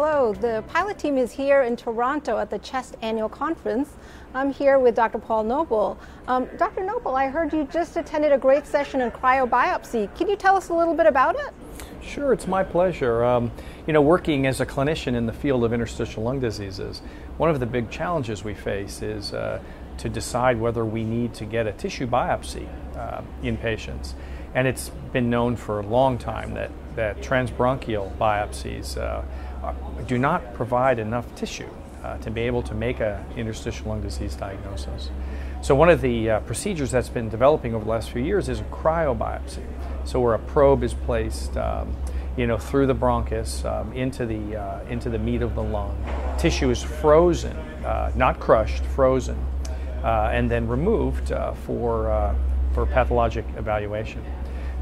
Hello, the pilot team is here in Toronto at the CHEST annual conference. I'm here with Dr. Paul Noble. Um, Dr. Noble, I heard you just attended a great session in cryobiopsy. Can you tell us a little bit about it? Sure, it's my pleasure. Um, you know, working as a clinician in the field of interstitial lung diseases, one of the big challenges we face is uh, to decide whether we need to get a tissue biopsy uh, in patients. And it's been known for a long time that, that transbronchial biopsies uh, do not provide enough tissue uh, to be able to make an interstitial lung disease diagnosis. So one of the uh, procedures that's been developing over the last few years is a cryobiopsy. So where a probe is placed, um, you know, through the bronchus um, into the uh, into the meat of the lung. Tissue is frozen, uh, not crushed, frozen, uh, and then removed uh, for for pathologic evaluation.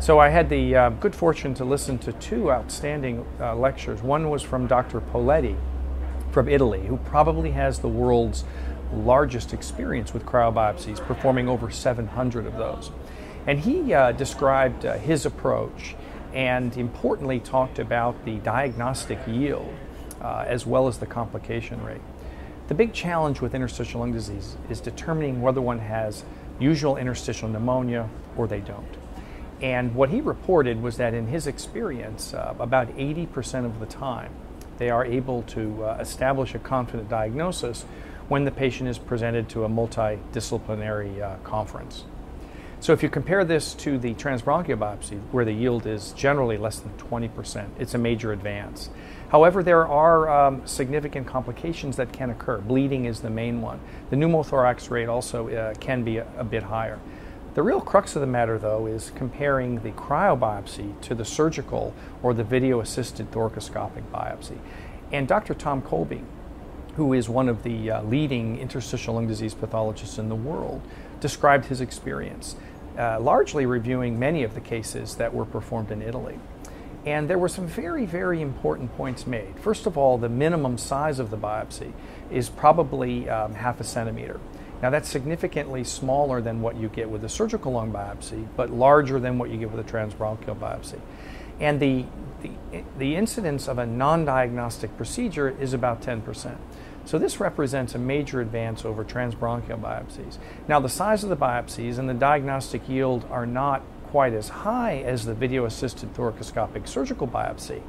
So I had the uh, good fortune to listen to two outstanding lectures. One was from Dr. Poletti from Italy, who probably has the world's largest experience with cryobiopsies, performing over 700 of those. And he uh, described uh, his approach and importantly talked about the diagnostic yield uh, as well as the complication rate. The big challenge with interstitial lung disease is determining whether one has usual interstitial pneumonia or they don't. And what he reported was that in his experience, uh, about 80% of the time, they are able to uh, establish a confident diagnosis when the patient is presented to a multidisciplinary uh, conference. So if you compare this to the transbronchial biopsy, where the yield is generally less than 20%, it's a major advance. However, there are um, significant complications that can occur. Bleeding is the main one. The pneumothorax rate also uh, can be a, a bit higher. The real crux of the matter, though, is comparing the cryobiopsy to the surgical or the video assisted thoracoscopic biopsy. And Dr. Tom Colby, who is one of the uh, leading interstitial lung disease pathologists in the world, described his experience, uh, largely reviewing many of the cases that were performed in Italy. And there were some very, very important points made. First of all, the minimum size of the biopsy is probably um, half a centimeter. Now, that's significantly smaller than what you get with a surgical lung biopsy, but larger than what you get with a transbronchial biopsy. And the, the, the incidence of a non diagnostic procedure is about 10%. So, this represents a major advance over transbronchial biopsies. Now, the size of the biopsies and the diagnostic yield are not quite as high as the video assisted thoracoscopic surgical biopsy.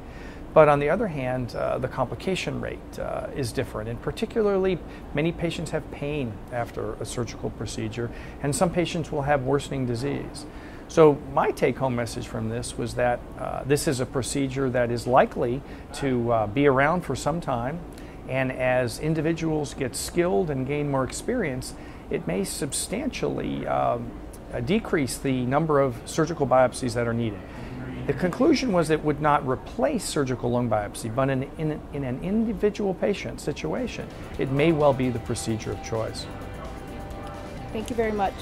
But on the other hand, uh, the complication rate uh, is different, and particularly many patients have pain after a surgical procedure, and some patients will have worsening disease. So, my take home message from this was that uh, this is a procedure that is likely to uh, be around for some time, and as individuals get skilled and gain more experience, it may substantially um, decrease the number of surgical biopsies that are needed. The conclusion was it would not replace surgical lung biopsy, but in, in, in, an individual patient situation, it may well be the procedure of choice. Thank you very much.